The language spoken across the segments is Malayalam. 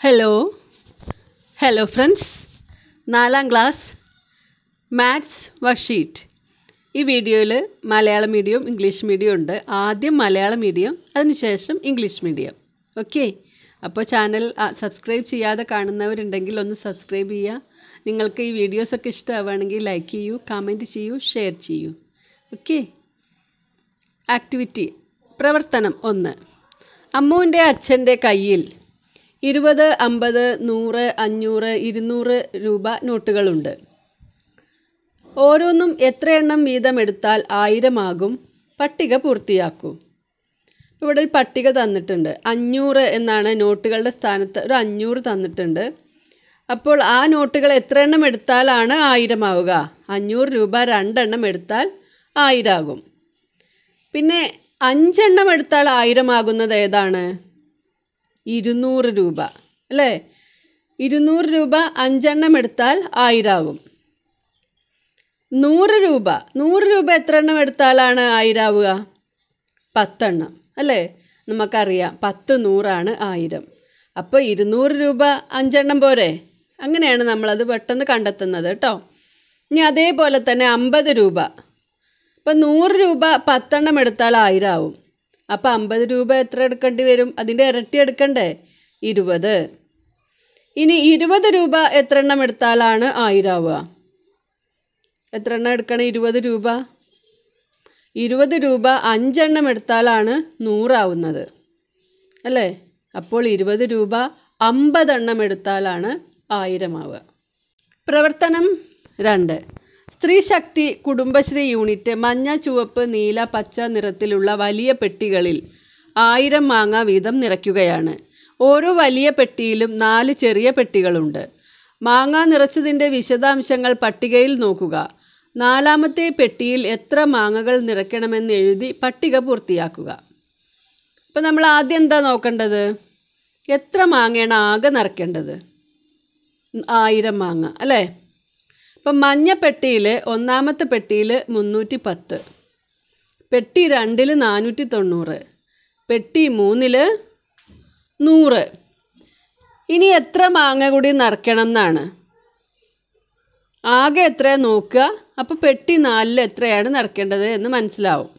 ഹലോ ഹലോ ഫ്രണ്ട്സ് നാലാം ക്ലാസ് മാത്സ് വർക്ക്ഷീറ്റ് ഈ വീഡിയോയിൽ മലയാളം മീഡിയം ഇംഗ്ലീഷ് മീഡിയം ഉണ്ട്. ആദ്യം മലയാളം മീഡിയം അതിനുശേഷം ഇംഗ്ലീഷ് മീഡിയം ഓക്കെ അപ്പോൾ ചാനൽ സബ്സ്ക്രൈബ് ചെയ്യാതെ കാണുന്നവരുണ്ടെങ്കിൽ ഒന്ന് സബ്സ്ക്രൈബ് ചെയ്യുക നിങ്ങൾക്ക് ഈ വീഡിയോസൊക്കെ ഇഷ്ടമാവുകയാണെങ്കിൽ ലൈക്ക് ചെയ്യൂ കമന്റ് ചെയ്യൂ ഷെയർ ചെയ്യൂ. ഓക്കെ ആക്ടിവിറ്റി പ്രവർത്തനം ഒന്ന്. അമ്മുവിന്റെ അച്ഛന്റെ കയ്യിൽ ഇരുപത് അമ്പത് നൂറ് അഞ്ഞൂറ് ഇരുന്നൂറ് രൂപ നോട്ടുകളുണ്ട്. ഓരോന്നും എത്ര എണ്ണം വീതം എടുത്താൽ ആയിരമാകും? പട്ടിക പൂർത്തിയാക്കൂ. ഇവിടെ ഒരു പട്ടിക തന്നിട്ടുണ്ട്. അഞ്ഞൂറ് എന്നാണ് നോട്ടുകളുടെ സ്ഥാനത്ത് ഒരു അഞ്ഞൂറ് തന്നിട്ടുണ്ട്. അപ്പോൾ ആ നോട്ടുകൾ എത്ര എണ്ണം എടുത്താലാണ് ആയിരമാവുക? അഞ്ഞൂറ് രൂപ രണ്ടെണ്ണം എടുത്താൽ ആയിരമാകും പിന്നെ അഞ്ചെണ്ണം എടുത്താൽ ആയിരമാകുന്നത് ഏതാണ്? ഇരുന്നൂറ് രൂപ. അല്ലേ? ഇരുന്നൂറ് രൂപ അഞ്ചെണ്ണം എടുത്താൽ ആയിരാകും നൂറ് രൂപ. നൂറ് രൂപ എത്ര എണ്ണം എടുത്താലാണ് ആയിരാവുക? പത്തെണ്ണം. അല്ലേ? നമുക്കറിയാം. പത്ത് നൂറാണ് ആയിരം. അപ്പോൾ ഇരുന്നൂറ് രൂപ അഞ്ചെണ്ണം പോരെ? അങ്ങനെയാണ് നമ്മളത് പെട്ടെന്ന് കണ്ടെത്തുന്നത് കേട്ടോ. ഇനി അതേപോലെ തന്നെ അമ്പത് രൂപ. ഇപ്പം നൂറ് രൂപ പത്തെണ്ണം എടുത്താൽ ആയിരം ആവും അപ്പോൾ അമ്പത് രൂപ എത്ര എടുക്കേണ്ടി വരും? അതിന്റെ ഇരട്ടി എടുക്കണ്ടേ? ഇരുപത്. ഇനി ഇരുപത് രൂപ എത്ര എണ്ണം എടുത്താലാണ് ആയിരം ആവുക എത്ര എണ്ണം എടുക്കണം? ഇരുപത് രൂപ. ഇരുപത് രൂപ അഞ്ചെണ്ണം എടുത്താലാണ് നൂറാവുന്നത്. അല്ലേ? അപ്പോൾ ഇരുപത് രൂപ അമ്പതെണ്ണം എടുത്താലാണ് ആയിരമാവുക. പ്രവർത്തനം രണ്ട്. സ്ത്രീ ശക്തി കുടുംബശ്രീ യൂണിറ്റ് മഞ്ഞ ചുവപ്പ് നീല പച്ച നിറത്തിലുള്ള വലിയ പെട്ടികളിൽ ആയിരം മാങ്ങ വീതം നിറയ്ക്കുകയാണ്. ഓരോ വലിയ പെട്ടിയിലും നാല് ചെറിയ പെട്ടികളുണ്ട്. മാങ്ങ നിറച്ചതിന്റെ വിശദാംശങ്ങൾ പട്ടികയിൽ നോക്കുക. നാലാമത്തെ പെട്ടിയിൽ എത്ര മാങ്ങകൾ നിറയ്ക്കണമെന്ന് എഴുതി പട്ടിക പൂർത്തിയാക്കുക. അപ്പം നമ്മൾ ആദ്യം എന്താ നോക്കേണ്ടത്? എത്ര മാങ്ങയാണ് ആകെ നിറയ്ക്കേണ്ടത്? ആയിരം മാങ്ങ അല്ലേ? ഇപ്പം മഞ്ഞ പെട്ടിയിൽ ഒന്നാമത്തെ പെട്ടിയിൽ മുന്നൂറ്റി പത്ത് പെട്ടി രണ്ടിൽ നാനൂറ്റി തൊണ്ണൂറ് പെട്ടി മൂന്നിൽ നൂറ്. ഇനി എത്ര മാങ്ങ കൂടി നിറയ്ക്കണം എന്നാണ്? ആകെ എത്ര നോക്കുക. അപ്പോൾ പെട്ടി നാലിൽ എത്രയാണ് നിറയ്ക്കേണ്ടത് എന്ന് മനസ്സിലാവും.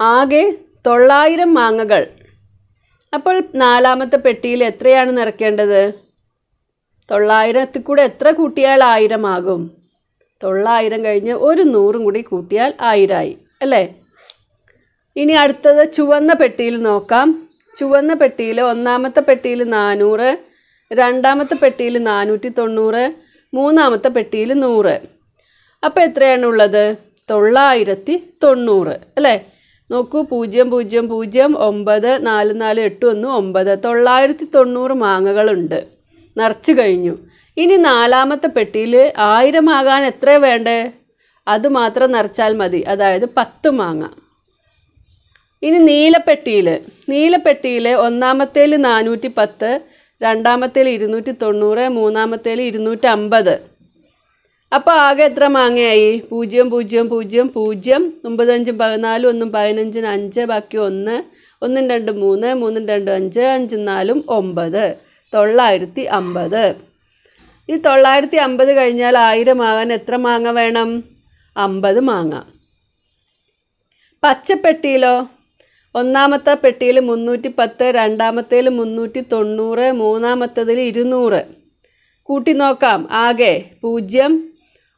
ആകെ തൊള്ളായിരം മാങ്ങകൾ. അപ്പോൾ നാലാമത്തെ പെട്ടിയിൽ എത്രയാണ് നിറയ്ക്കേണ്ടത്? തൊള്ളായിരത്തിൽ കൂടെ എത്ര കൂട്ടിയാൽ ആയിരം ആകും തൊള്ളായിരം കഴിഞ്ഞ് ഒരു നൂറും കൂടി കൂട്ടിയാൽ ആയിരമായി അല്ലേ? ഇനി അടുത്തത് ചുവന്ന പെട്ടിയിൽ നോക്കാം. ചുവന്ന പെട്ടിയിൽ ഒന്നാമത്തെ പെട്ടിയിൽ നാനൂറ് രണ്ടാമത്തെ പെട്ടിയിൽ നാനൂറ്റി തൊണ്ണൂറ് മൂന്നാമത്തെ പെട്ടിയിൽ നൂറ്. അപ്പോൾ എത്രയാണ് ഉള്ളത്? തൊള്ളായിരത്തി തൊണ്ണൂറ് അല്ലേ? നോക്കൂ പൂജ്യം പൂജ്യം പൂജ്യം ഒമ്പത് നാല് നാല് എട്ട് ഒന്ന് ഒമ്പത്. തൊള്ളായിരത്തി തൊണ്ണൂറ് മാങ്ങകളുണ്ട്. നിറച്ചു കഴിഞ്ഞു. ഇനി നാലാമത്തെ പെട്ടിയിൽ ആയിരം ആകാൻ എത്ര വേണ്ടേ? അത് മാത്രം നിറച്ചാൽ മതി. അതായത് പത്ത് മാങ്ങ. ഇനി നീലപ്പെട്ടിയിൽ നീലപ്പെട്ടിയിൽ ഒന്നാമത്തേൽ നാനൂറ്റി പത്ത് രണ്ടാമത്തേൽ ഇരുന്നൂറ്റി തൊണ്ണൂറ് മൂന്നാമത്തേൽ ഇരുന്നൂറ്റി അമ്പത് അപ്പോൾ ആകെ എത്ര മാങ്ങയായി? പൂജ്യം പൂജ്യം പൂജ്യം പൂജ്യം ഒമ്പതഞ്ചും പതിനാലും ഒന്നും പതിനഞ്ചിന് അഞ്ച് ബാക്കി ഒന്ന് ഒന്നും രണ്ടും മൂന്ന് മൂന്നും രണ്ടും അഞ്ച് അഞ്ചും നാലും ഒമ്പത്. തൊള്ളായിരത്തി അമ്പത് ഈ തൊള്ളായിരത്തി അമ്പത് കഴിഞ്ഞാൽ ആയിരം ആകാൻ എത്ര മാങ്ങ വേണം? അമ്പത് മാങ്ങ. പച്ചപ്പെട്ടിയിലോ? ഒന്നാമത്തെ പെട്ടിയിൽ മുന്നൂറ്റി പത്ത് രണ്ടാമത്തേൽ മുന്നൂറ്റി തൊണ്ണൂറ് മൂന്നാമത്തതിൽ ഇരുന്നൂറ്. കൂട്ടി നോക്കാം. ആകെ പൂജ്യം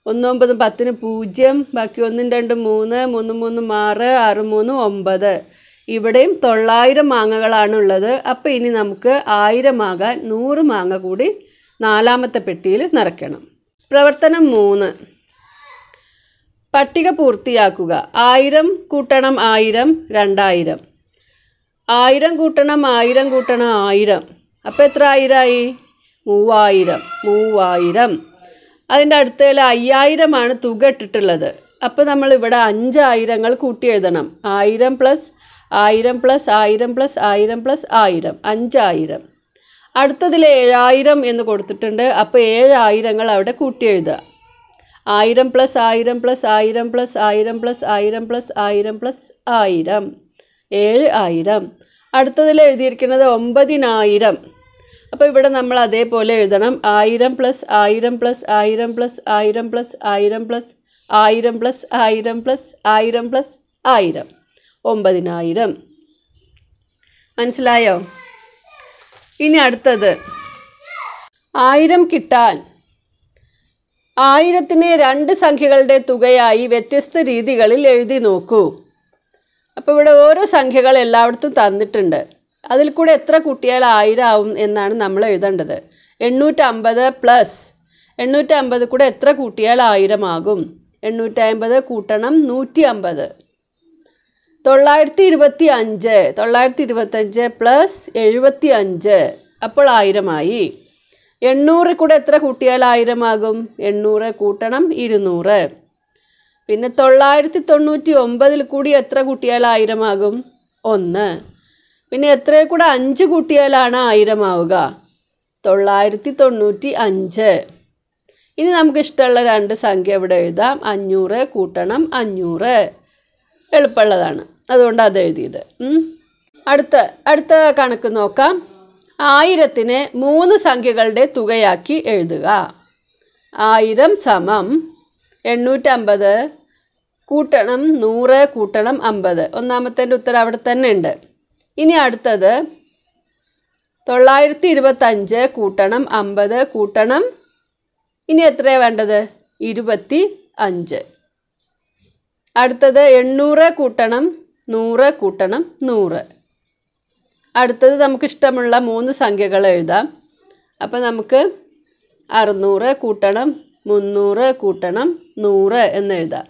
ഒന്നൊമ്പതും പത്തിന് പൂജ്യം ബാക്കി ഒന്നും രണ്ടും മൂന്ന് മൂന്നും മൂന്നും ആറ് ആറ് മൂന്ന് ഒമ്പത്. ഇവിടെയും തൊള്ളായിരം മാങ്ങകളാണ് ഉള്ളത് അപ്പോൾ ഇനി നമുക്ക് ആയിരം ആകാൻ നൂറ് മാങ്ങ കൂടി നാലാമത്തെ പെട്ടിയിൽ നിറയ്ക്കണം. പ്രവർത്തനം മൂന്ന്. പട്ടിക പൂർത്തിയാക്കുക. ആയിരം കൂട്ടണം ആയിരം രണ്ടായിരം. ആയിരം കൂട്ടണം ആയിരം കൂട്ടണം ആയിരം. അപ്പോൾ എത്ര ആയിരമായി മൂവായിരം മൂവായിരം. അതിന്റെ അടുത്തതിൽ അയ്യായിരമാണ് തുക ഇട്ടിട്ടുള്ളത്. അപ്പോൾ നമ്മൾ ഇവിടെ അഞ്ചായിരങ്ങൾ കൂട്ടി എഴുതണം. ആയിരം പ്ലസ് ആയിരം പ്ലസ് ആയിരം പ്ലസ് ആയിരം പ്ലസ് ആയിരം അഞ്ചായിരം അടുത്തതിൽ ഏഴായിരം എന്ന് കൊടുത്തിട്ടുണ്ട് അപ്പോൾ ഏഴായിരങ്ങൾ അവിടെ കൂട്ടി എഴുതുക ആയിരം പ്ലസ് ആയിരം പ്ലസ് ആയിരം പ്ലസ് ആയിരം പ്ലസ് ആയിരം പ്ലസ് ആയിരം പ്ലസ് ആയിരം ഏഴ് ആയിരം അടുത്തതിൽ എഴുതിയിരിക്കുന്നത് ഒമ്പതിനായിരം അപ്പോൾ ഇവിടെ നമ്മൾ അതേപോലെ എഴുതണം ആയിരം പ്ലസ് ആയിരം പ്ലസ് ആയിരം പ്ലസ് ആയിരം പ്ലസ് ആയിരം പ്ലസ് ആയിരം പ്ലസ് ആയിരം പ്ലസ് ആയിരം പ്ലസ് ആയിരം ഒമ്പതിനായിരം. മനസ്സിലായോ? ഇനി അടുത്തത്. ആയിരം കിട്ടാൻ. ആയിരത്തിനെ രണ്ട് സംഖ്യകളുടെ തുകയായി വ്യത്യസ്ത രീതികളിൽ എഴുതി നോക്കൂ. അപ്പോൾ ഇവിടെ ഓരോ സംഖ്യകൾ എല്ലായിടത്തും തന്നിട്ടുണ്ട്. അതിൽ കൂടെ എത്ര കുട്ടിയാൽ ആയിരം ആവും എന്നാണ് നമ്മൾ എഴുതേണ്ടത്. എണ്ണൂറ്റമ്പത് പ്ലസ്. എണ്ണൂറ്റമ്പത് കൂടെ എത്ര കൂട്ടിയാൽ ആയിരം ആകും? എണ്ണൂറ്റമ്പത് കൂട്ടണം നൂറ്റി അമ്പത് തൊള്ളായിരത്തി ഇരുപത്തി അഞ്ച് തൊള്ളായിരത്തി ഇരുപത്തഞ്ച് പ്ലസ് എഴുപത്തി അഞ്ച് അപ്പോൾ ആയിരമായി. എണ്ണൂറ് കൂടെ എത്ര കൂട്ടിയാൽ ആയിരമാകും? എണ്ണൂറ് കൂട്ടണം ഇരുന്നൂറ്. പിന്നെ തൊള്ളായിരത്തി തൊണ്ണൂറ്റി ഒമ്പതിൽ കൂടി എത്ര കൂട്ടിയാൽ ആയിരമാകും? ഒന്ന്. പിന്നെ എത്ര കൂടെ അഞ്ച് കൂട്ടിയാലാണ് ആയിരമാവുക? തൊള്ളായിരത്തി തൊണ്ണൂറ്റി അഞ്ച് ഇനി നമുക്ക് ഇഷ്ടമുള്ള രണ്ട് സംഖ്യ ഇവിടെ എഴുതാം. അഞ്ഞൂറ് കൂട്ടണം അഞ്ഞൂറ്. എളുപ്പമുള്ളതാണ്. അതുകൊണ്ട് അത് എഴുതിയത്. അടുത്ത അടുത്ത കണക്ക് നോക്കാം. ആയിരത്തിനെ മൂന്ന് സംഖ്യകളുടെ തുകയാക്കി എഴുതുക. ആയിരം സമം എണ്ണൂറ്റമ്പത് കൂട്ടണം നൂറ് കൂട്ടണം അമ്പത്. ഒന്നാമത്തേന്റെ ഉത്തരം അവിടെ തന്നെ ഉണ്ട്. ഇനി അടുത്തത് തൊള്ളായിരത്തി ഇരുപത്തഞ്ച് കൂട്ടണം അമ്പത് കൂട്ടണം. ഇനി എത്രയാണ് വേണ്ടത്? ഇരുപത്തി അഞ്ച് അടുത്തത് എണ്ണൂറ് കൂട്ടണം നൂറ് കൂട്ടണം നൂറ്. അടുത്തത് നമുക്കിഷ്ടമുള്ള മൂന്ന് സംഖ്യകൾ എഴുതാം. അപ്പോൾ നമുക്ക് അറുന്നൂറ് കൂട്ടണം മുന്നൂറ് കൂട്ടണം നൂറ് എന്ന് എഴുതാം.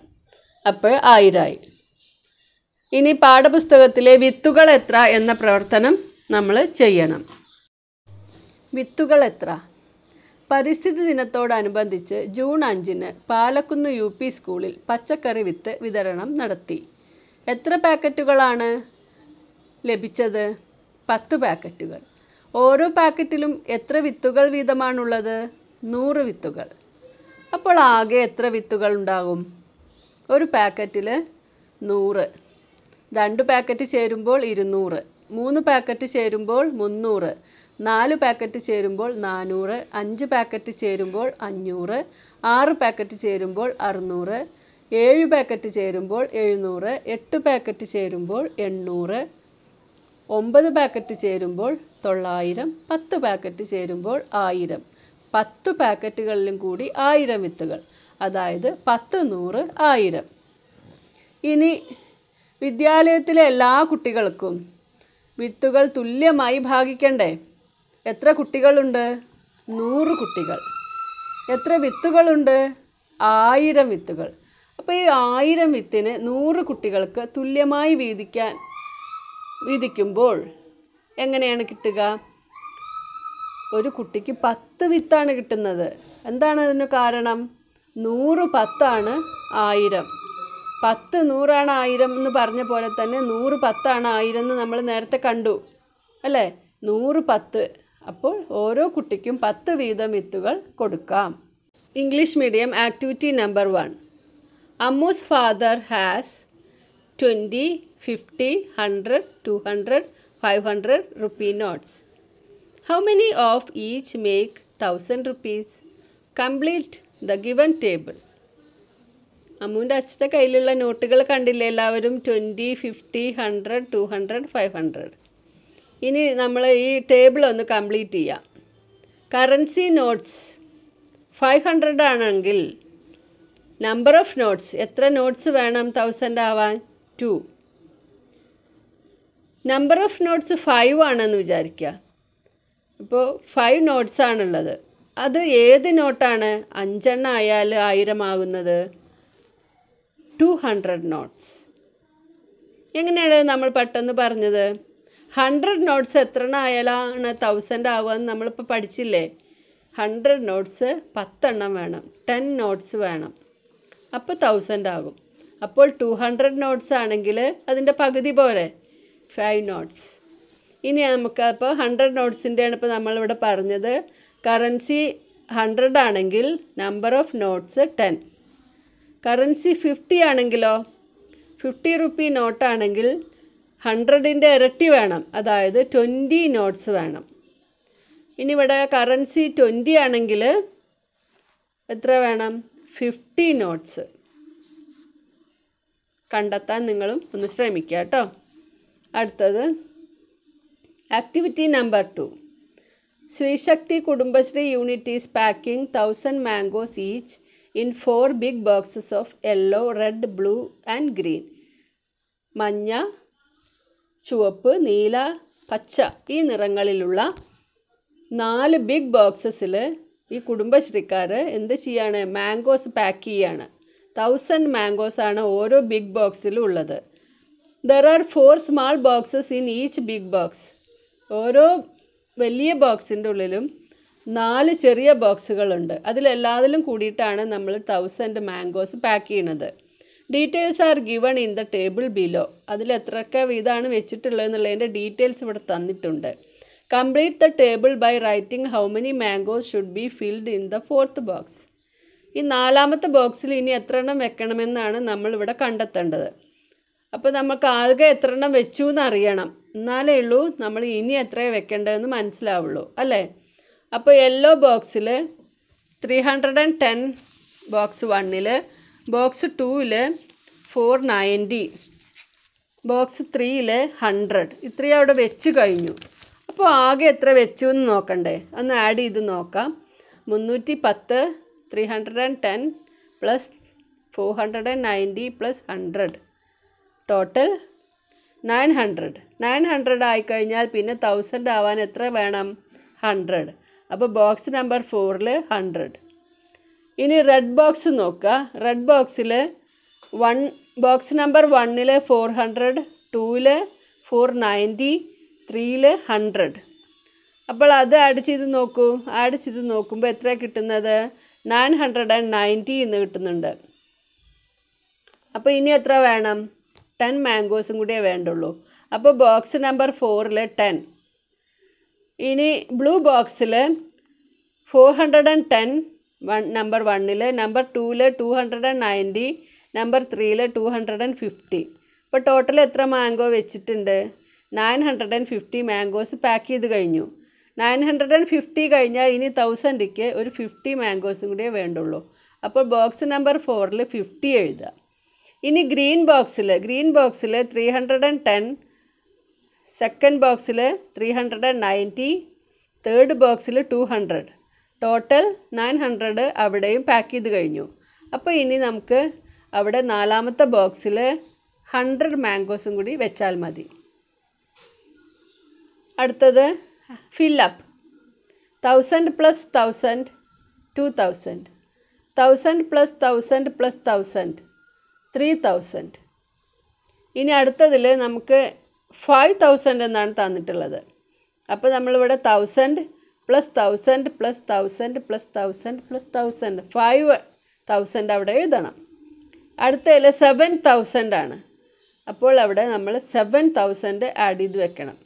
അപ്പോൾ ആയിരമായി ഇനി പാഠപുസ്തകത്തിലെ വിത്തുകൾ എത്ര എന്ന പ്രവർത്തനം നമ്മൾ ചെയ്യണം. വിത്തുകൾ എത്ര? പരിസ്ഥിതി ദിനത്തോടനുബന്ധിച്ച് ജൂൺ അഞ്ചിന് പാലക്കുന്ന് യു പി സ്കൂളിൽ പച്ചക്കറി വിത്ത് വിതരണം നടത്തി. എത്ര പാക്കറ്റുകളാണ് ലഭിച്ചത്? പത്ത് പാക്കറ്റുകൾ. ഓരോ പാക്കറ്റിലും എത്ര വിത്തുകൾ വീതമാണുള്ളത്? നൂറ് വിത്തുകൾ. അപ്പോൾ ആകെ എത്ര വിത്തുകൾ ഉണ്ടാകും? ഒരു പാക്കറ്റിൽ നൂറ്. രണ്ട് പാക്കറ്റ് ചേരുമ്പോൾ ഇരുന്നൂറ്. മൂന്ന് പാക്കറ്റ് ചേരുമ്പോൾ മുന്നൂറ്. നാല് പാക്കറ്റ് ചേരുമ്പോൾ നാനൂറ്. അഞ്ച് പാക്കറ്റ് ചേരുമ്പോൾ അഞ്ഞൂറ്. ആറ് പാക്കറ്റ് ചേരുമ്പോൾ അറുന്നൂറ്. ഏഴ് പാക്കറ്റ് ചേരുമ്പോൾ എഴുന്നൂറ് എട്ട് പാക്കറ്റ് ചേരുമ്പോൾ എണ്ണൂറ് ഒമ്പത് പാക്കറ്റ് ചേരുമ്പോൾ തൊള്ളായിരം പത്ത് പാക്കറ്റ് ചേരുമ്പോൾ ആയിരം. പത്ത് പാക്കറ്റുകളിലും കൂടി ആയിരം വിത്തുകൾ അതായത് പത്ത് നൂറ് ആയിരം. ഇനി വിദ്യാലയത്തിലെ എല്ലാ കുട്ടികൾക്കും വിത്തുകൾ തുല്യമായി ഭാഗിക്കണ്ടേ? എത്ര കുട്ടികളുണ്ട്? നൂറ് കുട്ടികൾ. എത്ര വിത്തുകളുണ്ട്? ആയിരം വിത്തുകൾ. അപ്പോൾ ഈ ആയിരം വിത്തിന് നൂറ് കുട്ടികൾക്ക് തുല്യമായി വീതിക്കാൻ വീതിക്കുമ്പോൾ എങ്ങനെയാണ് കിട്ടുക? ഒരു കുട്ടിക്ക് പത്ത് വിത്താണ് കിട്ടുന്നത്. എന്താണ് അതിന് കാരണം? നൂറ് പത്താണ് ആയിരം. പത്ത് നൂറാണ് ആയിരം എന്ന് പറഞ്ഞ പോലെ തന്നെ നൂറ് പത്താണ് ആയിരം എന്ന് നമ്മൾ നേരത്തെ കണ്ടു. അല്ലേ? നൂറ് പത്ത്. അപ്പോൾ ഓരോ കുട്ടിക്കും പത്ത് വീതം വിത്തുകൾ കൊടുക്കാം. English medium activity number one. Ammu's father has twenty fifty hundred two hundred five hundred rupee notes. How many of each make 1000 rupees? Complete the given table അമ്മുവിന്റെ അച്ഛന്റെ കയ്യിലുള്ള നോട്ടുകൾ കണ്ടില്ലേ എല്ലാവരും? Twenty fifty hundred two hundred five hundred ഇനി നമ്മൾ ഈ ടേബിൾ ഒന്ന് കംപ്ലീറ്റ് ചെയ്യാം. കറൻസി നോട്ട്സ് ഫൈവ് ഹൺഡ്രഡ് ആണെങ്കിൽ നമ്പർ ഓഫ് നോട്ട്സ് എത്ര നോട്ട്സ് വേണം തൗസൻഡ് ആവാൻ? Two number of notes five ആണെന്ന് വിചാരിക്കുക ഇപ്പോൾ ഫൈവ് നോട്ട്സ് ആണുള്ളത്. അത് ഏത് നോട്ടാണ്? അഞ്ചെണ്ണം ആയാൽ ആയിരം ആകുന്നത്. ടു ഹൺഡ്രഡ് നോട്ട്സ് എങ്ങനെയാണ് നമ്മൾ പെട്ടെന്ന് പറഞ്ഞത്? ഹൺഡ്രഡ് നോട്ട്സ് എത്ര എണ്ണം ആയാലാണ് തൗസൻഡ് ആവുക എന്ന് നമ്മളിപ്പോൾ പഠിച്ചില്ലേ? ഹൺഡ്രഡ് നോട്ട്സ് പത്തെണ്ണം വേണം. ടെൻ നോട്ട്സ് വേണം. അപ്പോൾ തൗസൻഡ് ആകും അപ്പോൾ ടു ഹൺഡ്രഡ് നോട്ട്സ് ആണെങ്കിൽ അതിന്റെ പകുതി പോലെ ഫൈവ് നോട്ട്സ് ഇനി നമുക്ക് അപ്പോൾ ഹൺഡ്രഡ് നോട്ട്സിന്റെയാണ് ഇപ്പോൾ നമ്മളിവിടെ പറഞ്ഞത്. കറൻസി ഹൺഡ്രഡ് ആണെങ്കിൽ number of notes ten currency fifty ആണെങ്കിലോ? ഫിഫ്റ്റി റുപ്പി നോട്ടാണെങ്കിൽ ഹൺഡ്രഡിന്റെ ഇരട്ടി വേണം. അതായത് ട്വന്റി നോട്ട്സ് വേണം. ഇനി ഇവിടെ കറൻസി ട്വന്റി ആണെങ്കിൽ എത്ര വേണം? ഫിഫ്റ്റി നോട്ട്സ് കണ്ടെത്താൻ നിങ്ങളും ഒന്ന് ശ്രമിക്കുക കേട്ടോ. അടുത്തത് activity number two Sreeshakthi Kudumbashree unit is packing thousand mangoes each in four big boxes of yellow red blue and green മഞ്ഞ ചുവപ്പ് നീല പച്ച ഈ നിറങ്ങളിലുള്ള നാല് ബിഗ് ബോക്സസിൽ ഈ കുടുംബശ്രീക്കാർ എന്ത് ചെയ്യാണ്? മാംഗോസ് പാക്ക് ചെയ്യാണ്. തൗസൻഡ് മാംഗോസ് ആണ് ഓരോ ബിഗ് ബോക്സിലും ഉള്ളത്. There are four small boxes in each big box ഓരോ വലിയ ബോക്സിന്റെ ഉള്ളിലും നാല് ചെറിയ ബോക്സുകളുണ്ട് അതിലെല്ലാത്തിലും കൂടിയിട്ടാണ് നമ്മൾ തൗസൻഡ് മാംഗോസ് പാക്ക് ചെയ്യണത് details are given in the table below അതിൽ എത്രയൊക്കെ വീതമാണ് വെച്ചിട്ടുള്ളത് എന്നുള്ളതിന്റെ ഡീറ്റെയിൽസ് ഇവിടെ തന്നിട്ടുണ്ട്. Complete the table by writing how many mangoes should be filled in the fourth box ഈ നാലാമത്തെ ബോക്സിൽ ഇനി എത്ര എണ്ണം വെക്കണമെന്നാണ് നമ്മൾ ഇവിടെ കണ്ടെത്തേണ്ടത്. അപ്പോൾ നമുക്ക് ആകെ എത്ര എണ്ണം വെച്ചു എന്നറിയണം എന്നാലേ ഉള്ളൂ നമ്മൾ ഇനി എത്രയേ വെക്കേണ്ടതെന്ന് മനസ്സിലാവുള്ളൂ അല്ലേ? അപ്പോൾ യെല്ലോ ബോക്സിൽ three hundred and ten box വണ്ണിൽ ബോക്സ് ടൂവിൽ ഫോർ നയന്റി ബോക്സ് ത്രീയിൽ ഹൺഡ്രഡ് ഇത്രയും അവിടെ വെച്ച് കഴിഞ്ഞു. അപ്പോൾ ആകെ എത്ര വെച്ചു എന്ന് നോക്കണ്ടേ? ഒന്ന് ആഡ് ചെയ്ത് നോക്കാം. മുന്നൂറ്റി പത്ത് three hundred and ten plus four hundred and ninety plus hundred total nine hundred nine hundred ആയിക്കഴിഞ്ഞാൽ പിന്നെ തൗസൻഡ് ആവാൻ എത്ര വേണം? ഹൺഡ്രഡ് അപ്പോൾ ബോക്സ് നമ്പർ ഫോറിൽ ഹൺഡ്രഡ് ഇനി റെഡ് ബോക്സ് നോക്കുക. റെഡ് ബോക്സിൽ വൺ ബോക്സ് നമ്പർ വണ്ണിൽ ഫോർ ഹൺഡ്രഡ് ടൂവിൽ ഫോർ നയന്റി ത്രീയിൽ ഹൺഡ്രഡ്. അപ്പോൾ അത് ആഡ് ചെയ്ത് നോക്കൂ. ആഡ് ചെയ്ത് നോക്കുമ്പോൾ എത്ര കിട്ടുന്നത്? നയൻ ഹൺഡ്രഡ് ആൻഡ് നയന്റി എന്ന് കിട്ടുന്നുണ്ട്. അപ്പോൾ ഇനി എത്ര വേണം? ടെൻ മാംഗോസും കൂടിയേ വേണ്ടുള്ളൂ. അപ്പോൾ ബോക്സ് നമ്പർ ഫോറിൽ ടെൻ ഇനി ബ്ലൂ ബോക്സിൽ four hundred and ten one number വണ്ണിൽ നമ്പർ ടൂവിൽ two hundred and ninety number ത്രീയിൽ ടു ഹൺഡ്രഡ് ആൻഡ് ഫിഫ്റ്റി അപ്പോൾ ടോട്ടൽ എത്ര മാംഗോ വെച്ചിട്ടുണ്ട്? Nine hundred and fifty mangoes pack ചെയ്ത് കഴിഞ്ഞു. നയൻ ഹൺഡ്രഡ് ആൻഡ് ഫിഫ്റ്റി കഴിഞ്ഞാൽ ഇനി തൗസൻഡിക്ക് ഒരു ഫിഫ്റ്റി മാംഗോസും കൂടിയേ വേണ്ടുള്ളൂ. അപ്പോൾ ബോക്സ് നമ്പർ ഫോറിൽ ഫിഫ്റ്റി എഴുതുക. ഇനി ഗ്രീൻ ബോക്സിൽ ഗ്രീൻ ബോക്സിൽ three hundred and ten second ബോക്സിൽ three hundred and ninety third ബോക്സിൽ two hundred total nine hundred അവിടെയും പാക്ക് ചെയ്ത് കഴിഞ്ഞു. അപ്പോൾ ഇനി നമുക്ക് അവിടെ നാലാമത്തെ ബോക്സിൽ ഹൺഡ്രഡ് മാംഗോസും കൂടി വെച്ചാൽ മതി. അടുത്തത് fill up thousand plus thousand two thousand thousand plus thousand plus thousand three thousand ഇനി അടുത്തതിൽ നമുക്ക് ഫൈവ് തൗസൻഡ് എന്നാണ് തന്നിട്ടുള്ളത്. അപ്പോൾ നമ്മളിവിടെ thousand plus thousand plus thousand plus thousand plus thousand five thousand അവിടെ എഴുതണം. അടുത്തതിൽ സെവൻ തൗസൻഡ് ആണ്. അപ്പോൾ അവിടെ നമ്മൾ സെവൻ തൗസൻഡ് ആഡ് ചെയ്ത് വെക്കണം.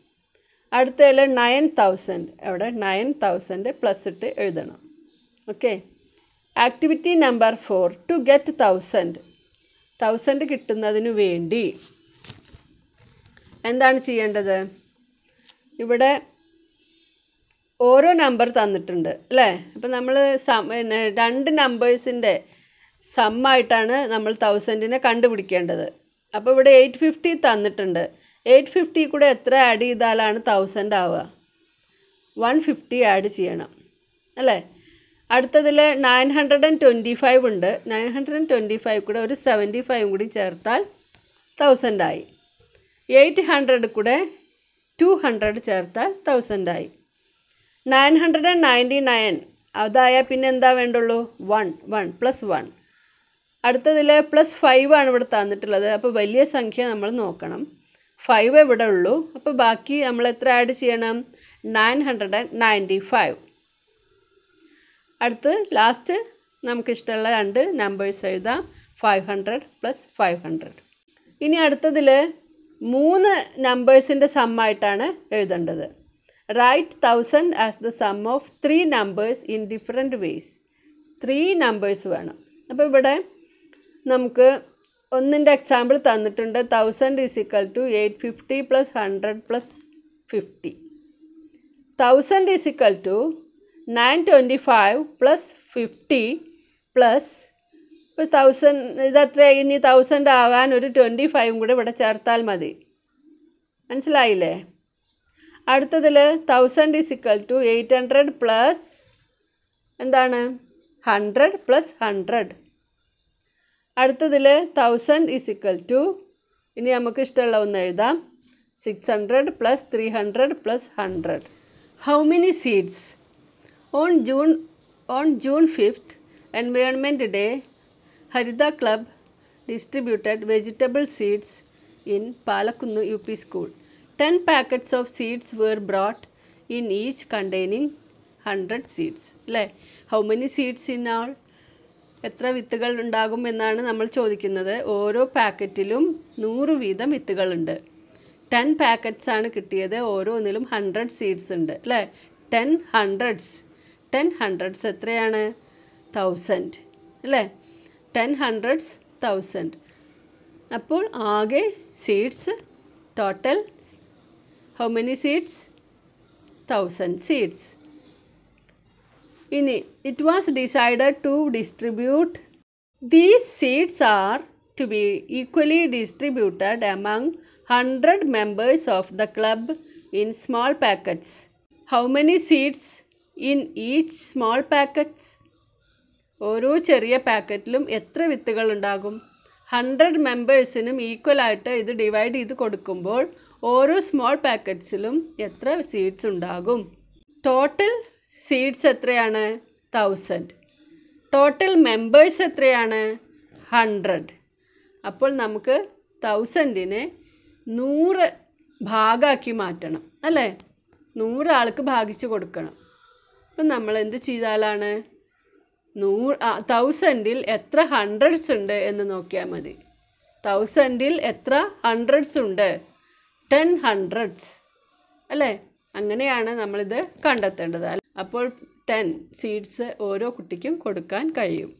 അടുത്തതിൽ നയൻ തൗസൻഡ് അവിടെ നയൻ തൗസൻഡ് പ്ലസ് ഇട്ട് എഴുതണം. Okay activity number four to get thousand thousand കിട്ടുന്നതിന് വേണ്ടി എന്താണ് ചെയ്യേണ്ടത്? ഇവിടെ ഓരോ നമ്പർ തന്നിട്ടുണ്ട് അല്ലേ? അപ്പം നമ്മൾ സം പിന്നെ രണ്ട് നമ്പേഴ്സിന്റെ സമ്മായിട്ടാണ് നമ്മൾ തൗസൻഡിനെ കണ്ടുപിടിക്കേണ്ടത്. അപ്പോൾ ഇവിടെ എയ്റ്റ് ഫിഫ്റ്റി തന്നിട്ടുണ്ട്. എയ്റ്റ് ഫിഫ്റ്റി കൂടെ എത്ര ആഡ് ചെയ്താലാണ് തൗസൻഡ് ആവുക? വൺ ഫിഫ്റ്റി ആഡ് ചെയ്യണം. അല്ലേ? അടുത്തതിൽ nine hundred and twenty five ഉണ്ട്. Nine hundred and twenty five കൂടെ ഒരു സെവന്റി ഫൈവ് കൂടി ചേർത്താൽ തൗസൻഡ് ആയി. എയ്റ്റ് ഹൺഡ്രഡ് കൂടെ ടു ഹൺഡ്രഡ് ചേർത്താൽ തൗസൻഡ് ആയി. Nine hundred and ninety nine അതായാൽ പിന്നെ എന്താ വേണ്ടുള്ളൂ? വൺ വൺ പ്ലസ് വൺ അടുത്തതിൽ പ്ലസ് ഫൈവ് ആണ് ഇവിടെ തന്നിട്ടുള്ളത്. അപ്പോൾ വലിയ സംഖ്യ നമ്മൾ നോക്കണം. ഫൈവ് ഇവിടെ ഉള്ളൂ? അപ്പോൾ ബാക്കി നമ്മൾ എത്ര ആഡ് ചെയ്യണം? Nine hundred and ninety five അടുത്ത് ലാസ്റ്റ് നമുക്കിഷ്ടമുള്ള രണ്ട് നമ്പേഴ്സ് എഴുതാം. Five hundred plus five hundred ഇനി അടുത്തതിൽ മൂന്ന് നമ്പേഴ്സിന്റെ സമ്മായിട്ടാണ് എഴുതേണ്ടത്. Write thousand as the sum of three numbers in different ways three numbers വേണം. അപ്പോൾ ഇവിടെ നമുക്ക് ഒന്നിന്റെ എക്സാമ്പിൾ തന്നിട്ടുണ്ട്. Thousand is equal to eight fifty plus hundred plus fifty thousand is equal to nine twenty five plus fifty plus ഇപ്പോൾ തൗസൻഡ് ഇതത്ര ഇനി തൗസൻഡ് ആകാൻ ഒരു ട്വന്റി ഫൈവും കൂടെ ഇവിടെ ചേർത്താൽ മതി. മനസ്സിലായില്ലേ? അടുത്തതിൽ thousand is equal to eight hundred plus എന്താണ്? ഹൺഡ്രഡ് പ്ലസ് ഹൺഡ്രഡ് അടുത്തതിൽ തൗസൻഡ് ഈസ് ഇക്വൽ ടു ഇനി നമുക്ക് ഇഷ്ടമുള്ള ഒന്ന് എഴുതാം. Six hundred plus three hundred plus hundred how many seeds on June on June fifth environment day Haritha club distributed vegetable seeds in Palakkunnu U P school ten packets of seeds were brought in each containing hundred seeds അല്ലേ how many seeds in all എത്ര വിത്തുകൾ ഉണ്ടാകും എന്നാണ് നമ്മൾ ചോദിക്കുന്നത്. ഓരോ പാക്കറ്റിലും നൂറ് വീതം വിത്തുകളുണ്ട്. ടെൻ പാക്കറ്റ്സ് ആണ് കിട്ടിയത്. ഓരോന്നിലും ഹൺഡ്രഡ് സീഡ്സ് ഉണ്ട്. അല്ലേ? Ten hundreds. ടെൻ ഹൺഡ്രഡ്സ് എത്രയാണ്? തൗസൻഡ്. അല്ലേ? Ten hundreds thousand. അപ്പോൾ ആകെ seeds total how many seeds? Thousand seeds. ഇനി it was decide to distribute these seeds are to be equally distributed among hundred members of the club in small packets how many seeds in each small packets ഓരോ ചെറിയ പാക്കറ്റിലും എത്ര വിത്തുകൾ ഉണ്ടാകും? ഹൺഡ്രഡ് മെമ്പേഴ്സിനും ഈക്വലായിട്ട് ഇത് ഡിവൈഡ് ചെയ്ത് കൊടുക്കുമ്പോൾ ഓരോ സ്മോൾ പാക്കറ്റ്സിലും എത്ര സീഡ്സ് ഉണ്ടാകും? ടോട്ടൽ സീഡ്സ് എത്രയാണ്? തൗസൻഡ് ടോട്ടൽ മെമ്പേഴ്സ് എത്രയാണ്? ഹൺഡ്രഡ് അപ്പോൾ നമുക്ക് തൗസൻഡിനെ നൂറ് ഭാഗമാക്കി മാറ്റണം അല്ലേ? നൂറാൾക്ക് ഭാഗിച്ച് കൊടുക്കണം. അപ്പം നമ്മൾ എന്ത് ചെയ്താലാണ്? നൂറ് തൗസൻഡിൽ എത്ര ഹൺഡ്രഡ്സ് ഉണ്ട് എന്ന് നോക്കിയാൽ മതി. തൗസൻഡിൽ എത്ര ഹൺഡ്രഡ്സ് ഉണ്ട്? ടെൻ ഹൺഡ്രഡ്സ് അല്ലേ? അങ്ങനെയാണ് നമ്മളിത് കണ്ടെത്തേണ്ടത്. അപ്പോൾ ടെൻ സീഡ്സ് ഓരോ കുട്ടിക്കും കൊടുക്കാൻ കഴിയും.